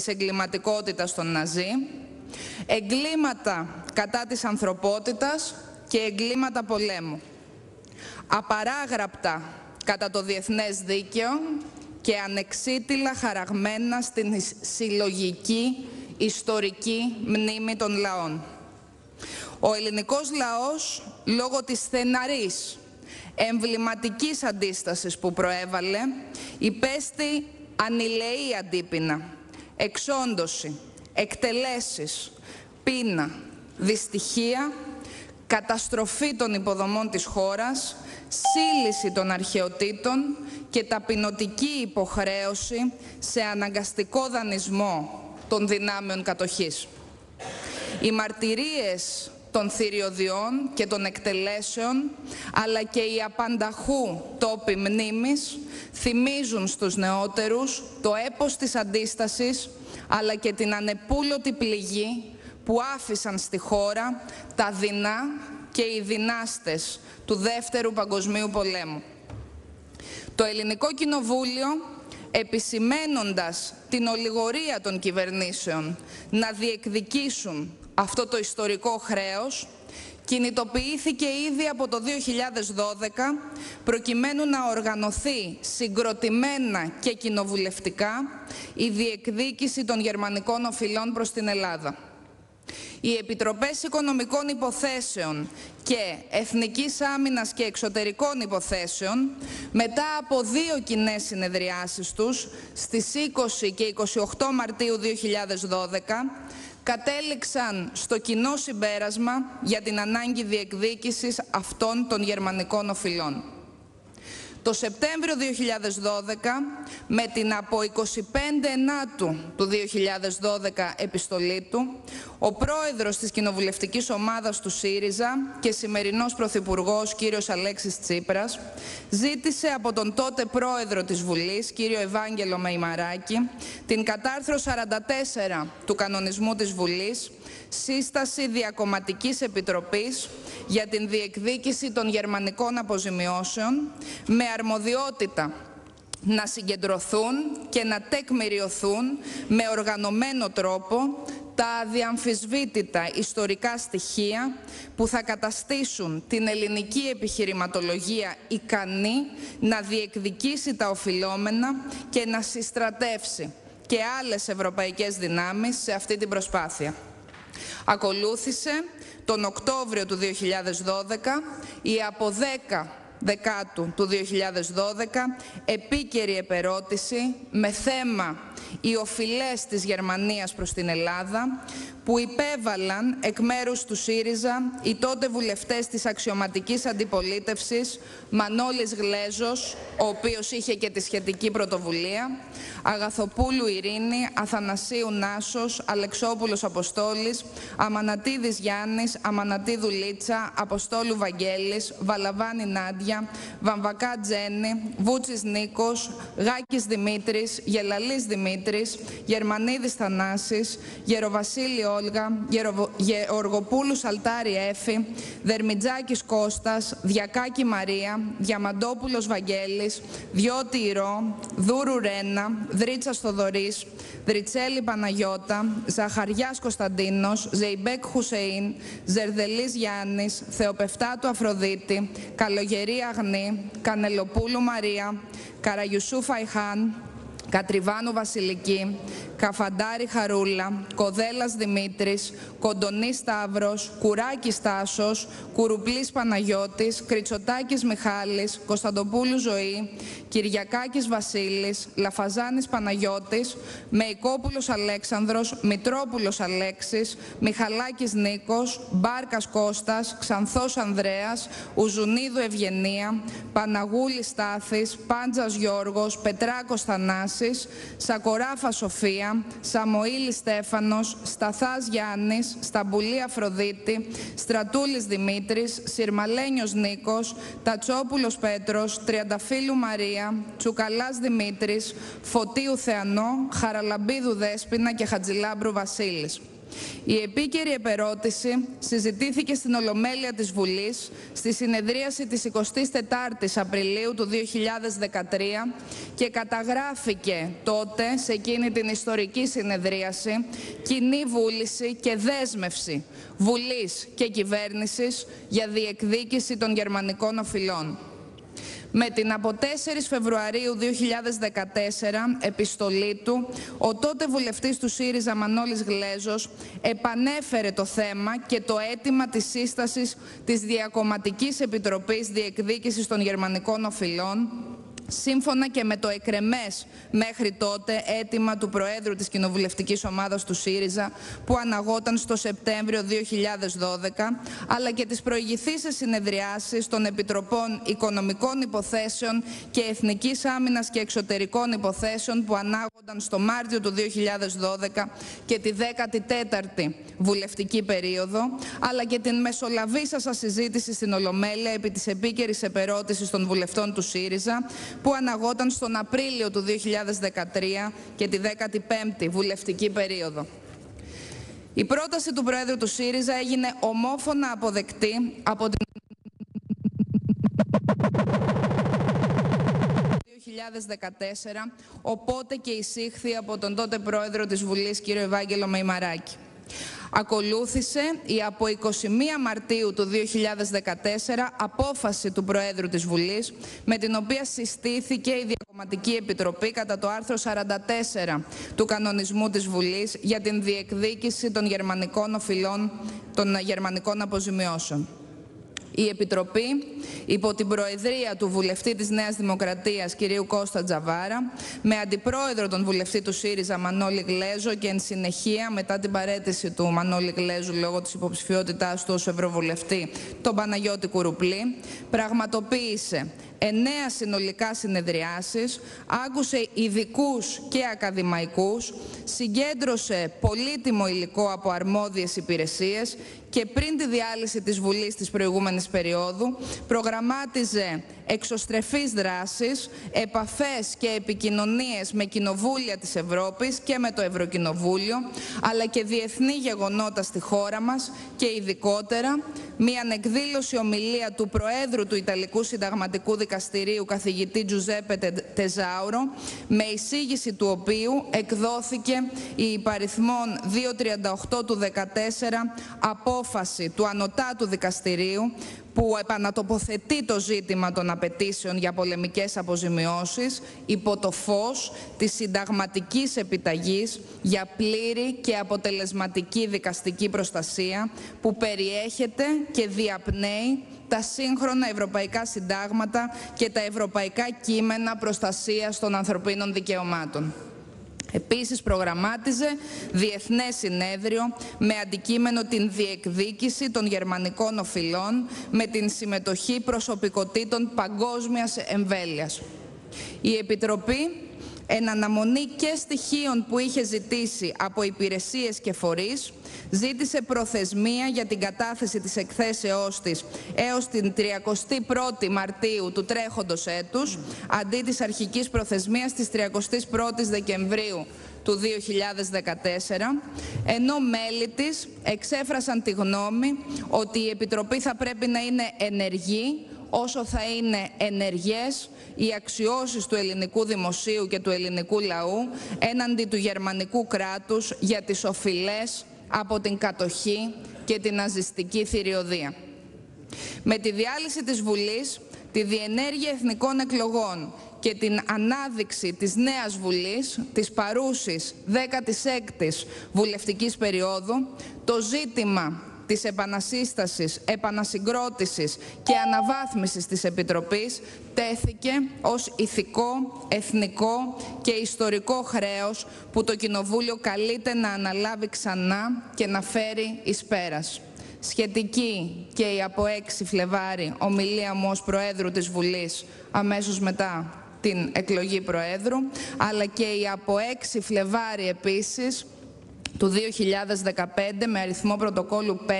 της εγκληματικότητας των Ναζί, εγκλήματα κατά της ανθρωπότητας και εγκλήματα πολέμου. Απαράγραπτα κατά το διεθνές δίκαιο και ανεξίτηλα χαραγμένα στην συλλογική ιστορική μνήμη των λαών. Ο ελληνικός λαός, λόγω της στεναρής, εμβληματικής αντίστασης που προέβαλε, υπέστη ανηλεή αντίπεινα, εξόντωση, εκτελέσεις, πείνα, δυστυχία, καταστροφή των υποδομών της χώρας, σύλληση των αρχαιοτήτων και ταπεινωτική υποχρέωση σε αναγκαστικό δανεισμό των δυνάμεων κατοχής. Οι μαρτυρίες των θηριωδιών και των εκτελέσεων, αλλά και οι απανταχού τόποι μνήμης θυμίζουν στους νεότερους το έπος της αντίστασης, αλλά και την ανεπούλωτη πληγή που άφησαν στη χώρα τα δεινά και οι δυνάστες του Δεύτερου Παγκοσμίου Πολέμου. Το Ελληνικό Κοινοβούλιο, επισημένοντας την ολιγορία των κυβερνήσεων να διεκδικήσουν αυτό το ιστορικό χρέος, κινητοποιήθηκε ήδη από το 2012 προκειμένου να οργανωθεί συγκροτημένα και κοινοβουλευτικά η διεκδίκηση των γερμανικών οφειλών προς την Ελλάδα. Οι Επιτροπές Οικονομικών Υποθέσεων και Εθνικής Άμυνας και Εξωτερικών Υποθέσεων, μετά από δύο κοινέ συνεδριάσεις τους, στις 20 και 28 Μαρτίου 2012, κατέληξαν στο κοινό συμπέρασμα για την ανάγκη διεκδίκησης αυτών των γερμανικών οφειλών. Το Σεπτέμβριο 2012, με την από 25 Ενάτου του 2012 επιστολή του, ο πρόεδρος της κοινοβουλευτικής ομάδας του ΣΥΡΙΖΑ και σημερινός πρωθυπουργός κύριος Αλέξης Τσίπρας ζήτησε από τον τότε πρόεδρο της Βουλής, κύριο Ευάγγελο Μεϊμαράκη, την κατάρθρο 44 του κανονισμού της Βουλής, σύσταση διακομματικής επιτροπής για την διεκδίκηση των γερμανικών αποζημιώσεων με αρμοδιότητα να συγκεντρωθούν και να τεκμηριωθούν με οργανωμένο τρόπο τα αδιαμφισβήτητα ιστορικά στοιχεία που θα καταστήσουν την ελληνική επιχειρηματολογία ικανή να διεκδικήσει τα οφειλόμενα και να συστρατεύσει και άλλες ευρωπαϊκές δυνάμεις σε αυτή την προσπάθεια. Ακολούθησε τον Οκτώβριο του 2012 η από 10 Δεκάτου του 2012 επίκαιρη επερώτηση με θέμα οι οφειλές της Γερμανίας προς την Ελλάδα που υπέβαλαν εκ μέρους του ΣΥΡΙΖΑ οι τότε βουλευτές της αξιωματικής αντιπολίτευσης Μανώλης Γλέζος, ο οποίος είχε και τη σχετική πρωτοβουλία, Αγαθοπούλου Ειρήνη, Αθανασίου Νάσος, Αλεξόπουλος Αποστόλης, Αμανατίδης Γιάννης, Αμανατίδου Λίτσα, Αποστόλου Βαγγέλης, Βαλαβάνη Νάντια, Βαμβακά Τζέννη, Βούτσης Νίκος, Γάκης Δημήτρης, Γελαλής Δημήτρης, Γερμανίδης Θανάσης, Γεροβασίλη Όλγα, Γεωργοπούλου Σαλτάρη Έφη, Δερμιτζάκης Κώστας, Διακάκη Μαρία, Διαμαντόπουλος Βαγγέλης, Διώτη Ηρώ, Δούρου Ρένα, Δρίτσα Θοδωρής, Δριτσέλη Παναγιώτα, Ζαχαριάς Κωνσταντίνος, Ζεϊμπέκ Χουσεΐν, Ζερδελής Γιάννης, Θεοπεφτάτου Αφροδίτη, Καλογερή Αγνή, Κανελοπούλου Μαρία, Καραγιουσού Φαϊχάν, Κατριβάνου Βασιλική, Καφαντάρη Χαρούλα, Κοδέλας Δημήτρης, Κοντονής Σταύρος, Κουράκης Τάσος, Κουρουπλής Παναγιώτης, Κριτσοτάκης Μιχάλης, Κωνσταντοπούλου Ζωή, Κυριακάκης Βασίλης, Λαφαζάνης Παναγιώτης, Μεϊκόπουλος Αλέξανδρος, Μητρόπουλος Αλέξης, Μιχαλάκης Νίκος, Μπάρκας Κώστας, Ξανθός Ανδρέας, Ουζουνίδου Ευγενία, Παναγούλης Στάθης, Πάντζας Γιώργος, Πετράκος Θανάσης, Σακοράφα Σοφία, Σαμοήλη Στέφανος, Σταθάς Γιάννης, Σταμπουλή Αφροδίτη, Στρατούλης Δημήτρης, Συρμαλένιος Νίκος, Τατσόπουλος Πέτρος, Τριανταφύλου Μαρία, Τσουκαλάς Δημήτρης, Φωτίου Θεανό, Χαραλαμπίδου Δέσποινα και Χατζηλάμπρου Βασίλης. Η επίκαιρη επερώτηση συζητήθηκε στην Ολομέλεια της Βουλής στη συνεδρίαση της 24ης Απριλίου του 2013 και καταγράφηκε τότε σε εκείνη την ιστορική συνεδρίαση κοινή βούληση και δέσμευση Βουλής και Κυβέρνησης για διεκδίκηση των γερμανικών οφειλών. Με την από 4 Φεβρουαρίου 2014 επιστολή του, ο τότε βουλευτής του ΣΥΡΙΖΑ Μανώλης Γλέζος επανέφερε το θέμα και το αίτημα της σύστασης της Διακομματικής Επιτροπής Διεκδίκησης των Γερμανικών Οφειλών σύμφωνα και με το εκρεμές μέχρι τότε αίτημα του Προέδρου της Κοινοβουλευτικής Ομάδας του ΣΥΡΙΖΑ που αναγόταν στο Σεπτέμβριο 2012 αλλά και τις προηγηθήσεις συνεδριάσεις των Επιτροπών Οικονομικών Υποθέσεων και Εθνικής Άμυνας και Εξωτερικών Υποθέσεων που ανάγονταν στο Μάρτιο του 2012 και τη 14η βουλευτική περίοδο αλλά και την μεσολαβήσασα συζήτηση στην Ολομέλεια επί της επίκαιρης επερώτησης των βουλευτών του ΣΥΡΙΖΑ που αναγόταν στον Απρίλιο του 2013 και τη 15η βουλευτική περίοδο. Η πρόταση του Πρόεδρου του ΣΥΡΙΖΑ έγινε ομόφωνα αποδεκτή από την 2014, οπότε και εισήχθη από τον τότε Πρόεδρο της Βουλής, κύριο Ευάγγελο Μεϊμαράκη. Ακολούθησε η από 21 Μαρτίου του 2014 απόφαση του Προέδρου της Βουλής με την οποία συστήθηκε η Διακομματική Επιτροπή κατά το άρθρο 44 του κανονισμού της Βουλής για την διεκδίκηση των γερμανικών οφειλών των γερμανικών αποζημιώσεων. Η Επιτροπή, υπό την προεδρία του βουλευτή της Νέας Δημοκρατίας, κ. Κώστα Τζαβάρα, με αντιπρόεδρο τον βουλευτή του ΣΥΡΙΖΑ, Μανώλη Γλέζο, και εν συνεχεία, μετά την παρέτηση του Μανώλη Γλέζου λόγω της υποψηφιότητάς του ως Ευρωβουλευτή, τον Παναγιώτη Κουρουπλή, πραγματοποίησε εννέα συνολικά συνεδριάσεις, άκουσε ειδικούς και ακαδημαϊκούς, συγκέντρωσε πολύτιμο υλικό από αρμόδιες υπηρεσίες και πριν τη διάλυση της Βουλής της προηγούμενης περίοδου προγραμμάτιζε εξωστρεφείς δράσεις, επαφές και επικοινωνίες με κοινοβούλια της Ευρώπης και με το Ευρωκοινοβούλιο, αλλά και διεθνή γεγονότα στη χώρα μας και ειδικότερα μια ανεκδήλωση ομιλία του Προέδρου του Ιταλικού Συνταγματικού Δικαστηρίου, καθηγητή Τζουζέπε Τεζάουρο, με εισήγηση του οποίου εκδόθηκε η υπαριθμόν 238 του 14 απόφαση του Ανωτάτου Δικαστηρίου που επανατοποθετεί το ζήτημα των απαιτήσεων για πολεμικές αποζημιώσεις υπό το φως της συνταγματικής επιταγής για πλήρη και αποτελεσματική δικαστική προστασία που περιέχεται και διαπνέει τα σύγχρονα ευρωπαϊκά συντάγματα και τα ευρωπαϊκά κείμενα προστασίας των ανθρωπίνων δικαιωμάτων. Επίσης προγραμμάτιζε διεθνές συνέδριο με αντικείμενο την διεκδίκηση των γερμανικών οφειλών με την συμμετοχή προσωπικότητων παγκόσμιας εμβέλειας. Η Επιτροπή εν αναμονή και στοιχείων που είχε ζητήσει από υπηρεσίες και φορείς, ζήτησε προθεσμία για την κατάθεση της εκθέσεώς της έως την 31η Μαρτίου του τρέχοντος έτους, αντί της αρχικής προθεσμίας της 31ης Δεκεμβρίου του 2014, ενώ μέλη της εξέφρασαν τη γνώμη ότι η Επιτροπή θα πρέπει να είναι ενεργή όσο θα είναι ενεργές οι αξιώσεις του ελληνικού δημοσίου και του ελληνικού λαού έναντι του γερμανικού κράτους για τις οφειλές από την κατοχή και την ναζιστική θηριωδία. Με τη διάλυση της Βουλής, τη διενέργεια εθνικών εκλογών και την ανάδειξη της νέας Βουλής, της παρούσης 16ης βουλευτικής περίοδου, το ζήτημα της επανασύστασης, επανασυγκρότησης και αναβάθμισης της Επιτροπής τέθηκε ως ηθικό, εθνικό και ιστορικό χρέος που το Κοινοβούλιο καλείται να αναλάβει ξανά και να φέρει εις πέρας. Σχετική και η από 6 Φλεβάρι ομιλία μου ως Προέδρου της Βουλής αμέσως μετά την εκλογή Προέδρου, αλλά και η από 6 Φλεβάρι επίσης του 2015 με αριθμό πρωτοκόλου 5,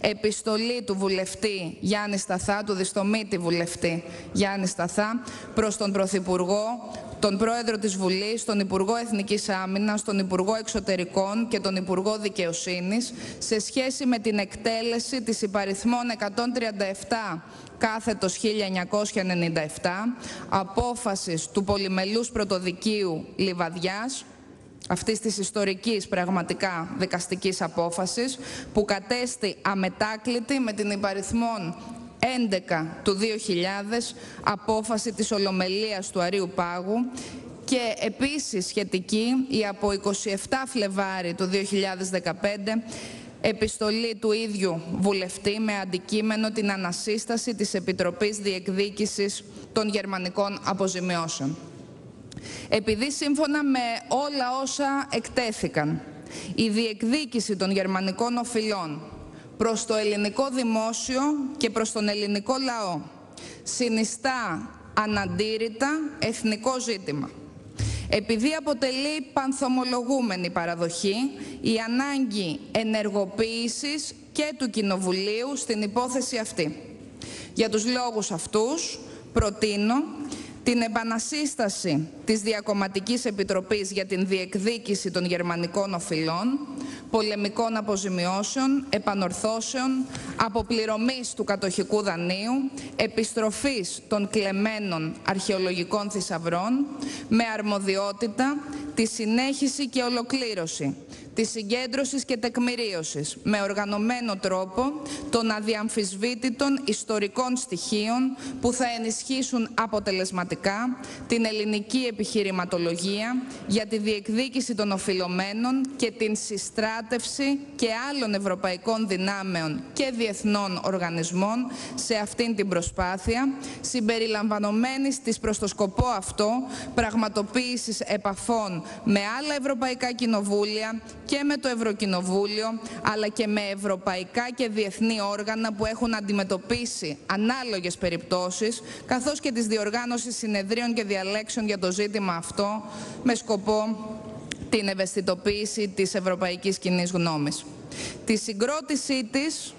επιστολή του βουλευτή Γιάννη Σταθά, του διστομήτη βουλευτή Γιάννη Σταθά, προς τον Πρωθυπουργό, τον Πρόεδρο της Βουλής, τον Υπουργό Εθνικής Άμυνας, τον Υπουργό Εξωτερικών και τον Υπουργό Δικαιοσύνης σε σχέση με την εκτέλεση της υπαριθμών 137 κάθετος 1997 απόφασης του Πολυμελούς Πρωτοδικείου Λιβαδιάς αυτής της ιστορικής πραγματικά δικαστικής απόφασης που κατέστη αμετάκλητη με την υπαριθμόν 11 του 2000 απόφαση της Ολομελίας του Αρίου Πάγου και επίσης σχετική η από 27 Φλεβάρι του 2015 επιστολή του ίδιου βουλευτή με αντικείμενο την ανασύσταση της Επιτροπής Διεκδίκησης των Γερμανικών Αποζημιώσεων. Επειδή σύμφωνα με όλα όσα εκτέθηκαν, η διεκδίκηση των γερμανικών οφειλών προς το ελληνικό δημόσιο και προς τον ελληνικό λαό συνιστά αναντήρητα εθνικό ζήτημα. Επειδή αποτελεί πανθομολογούμενη παραδοχή η ανάγκη ενεργοποίησης και του Κοινοβουλίου στην υπόθεση αυτή. Για τους λόγους αυτούς προτείνω την επανασύσταση της Διακομματικής Επιτροπής για την διεκδίκηση των γερμανικών οφειλών, πολεμικών αποζημιώσεων, επανορθώσεων, αποπληρωμής του κατοχικού δανείου, επιστροφής των κλεμμένων αρχαιολογικών θησαυρών, με αρμοδιότητα τη συνέχιση και ολοκλήρωση της συγκέντρωσης και τεκμηρίωσης με οργανωμένο τρόπο των αδιαμφισβήτητων ιστορικών στοιχείων που θα ενισχύσουν αποτελεσματικά την ελληνική επιχειρηματολογία για τη διεκδίκηση των οφειλωμένων και την συστράτευση και άλλων ευρωπαϊκών δυνάμεων και διεθνών οργανισμών σε αυτήν την προσπάθεια, συμπεριλαμβανομένης της προς το σκοπό αυτό πραγματοποίησης επαφών με άλλα ευρωπαϊκά κοινοβούλια και με το Ευρωκοινοβούλιο, αλλά και με ευρωπαϊκά και διεθνή όργανα που έχουν αντιμετωπίσει ανάλογες περιπτώσεις, καθώς και της διοργάνωσης συνεδρίων και διαλέξεων για το ζήτημα αυτό, με σκοπό την ευαισθητοποίηση της ευρωπαϊκής κοινή γνώμης. Τη συγκρότησή της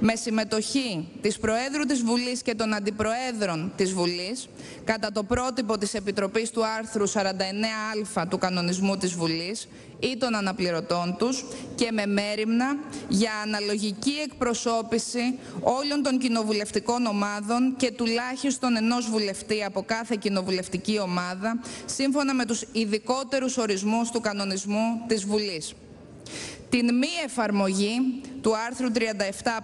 με συμμετοχή της Προέδρου της Βουλής και των Αντιπροέδρων της Βουλής κατά το πρότυπο της Επιτροπής του άρθρου 49α του κανονισμού της Βουλής ή των αναπληρωτών τους και με μέρημνα για αναλογική εκπροσώπηση όλων των κοινοβουλευτικών ομάδων και τουλάχιστον ενός βουλευτή από κάθε κοινοβουλευτική ομάδα σύμφωνα με τους ειδικότερους ορισμούς του κανονισμού της Βουλής την μη εφαρμογή του άρθρου 37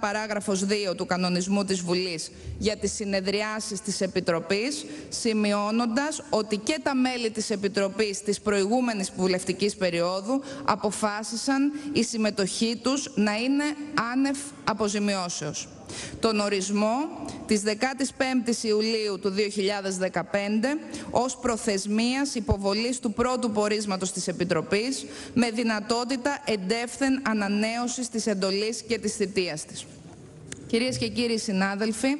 παράγραφος 2 του κανονισμού της Βουλής για τις συνεδριάσεις της Επιτροπής, σημειώνοντας ότι και τα μέλη της Επιτροπής της προηγούμενης βουλευτικής περίοδου αποφάσισαν η συμμετοχή τους να είναι άνευ αποζημιώσεως τον ορισμό της 15ης Ιουλίου του 2015 ως προθεσμίας υποβολής του πρώτου πορίσματος της Επιτροπής με δυνατότητα εντεύθεν ανανέωσης της εντολής και της θητείας της. Κυρίες και κύριοι συνάδελφοι,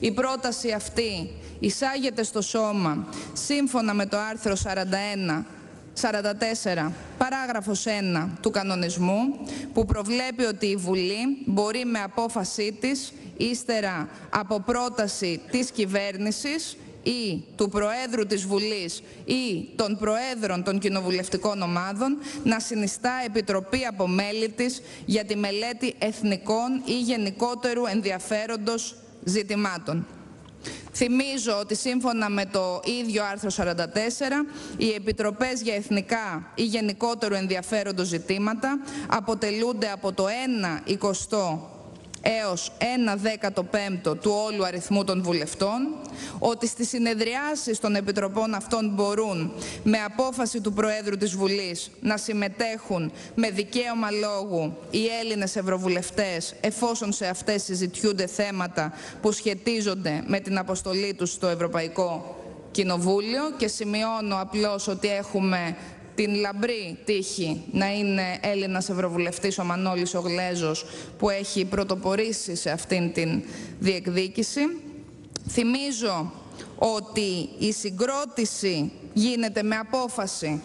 η πρόταση αυτή εισάγεται στο σώμα σύμφωνα με το άρθρο 41 44, παράγραφος 1 του κανονισμού, που προβλέπει ότι η Βουλή μπορεί με απόφασή της, ύστερα από πρόταση της κυβέρνησης ή του Προέδρου της Βουλής ή των Προέδρων των κοινοβουλευτικών ομάδων να συνιστά επιτροπή από μέλη της για τη μελέτη εθνικών ή γενικότερου ενδιαφέροντος ζητημάτων. Θυμίζω ότι σύμφωνα με το ίδιο άρθρο 44, οι επιτροπές για εθνικά ή γενικότερου ενδιαφέροντο ζητήματα αποτελούνται από το 1 εικοστό έως 1 δέκατο πέμπτο του όλου αριθμού των βουλευτών, ότι στις συνεδριάσεις των επιτροπών αυτών μπορούν με απόφαση του Προέδρου της Βουλής να συμμετέχουν με δικαίωμα λόγου οι Έλληνες Ευρωβουλευτές εφόσον σε αυτές συζητιούνται θέματα που σχετίζονται με την αποστολή τους στο Ευρωπαϊκό Κοινοβούλιο. Και σημειώνω απλώς ότι έχουμε την λαμπρή τύχη να είναι Έλληνας Ευρωβουλευτής ο Μανώλης ο που έχει πρωτοπορήσει σε αυτήν την διεκδίκηση. Θυμίζω ότι η συγκρότηση γίνεται με απόφαση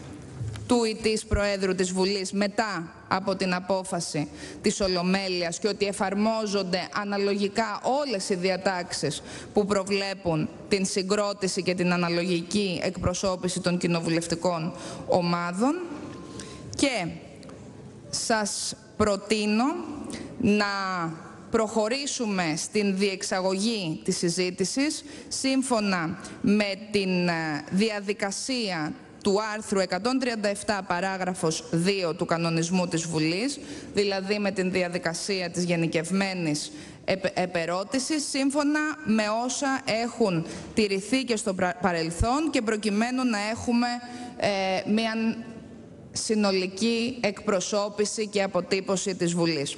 του ή της Προέδρου της Βουλής μετά από την απόφαση της Ολομέλειας και ότι εφαρμόζονται αναλογικά όλες οι διατάξεις που προβλέπουν την συγκρότηση και την αναλογική εκπροσώπηση των κοινοβουλευτικών ομάδων. Και σας προτείνω να προχωρήσουμε στην διεξαγωγή της συζήτησης σύμφωνα με την ε, διαδικασία του άρθρου 137 παράγραφος 2 του κανονισμού της Βουλής, δηλαδή με την διαδικασία της γενικευμένης επερώτησης, σύμφωνα με όσα έχουν τηρηθεί και στο παρελθόν και προκειμένου να έχουμε ε, μια συνολική εκπροσώπηση και αποτύπωση της Βουλής.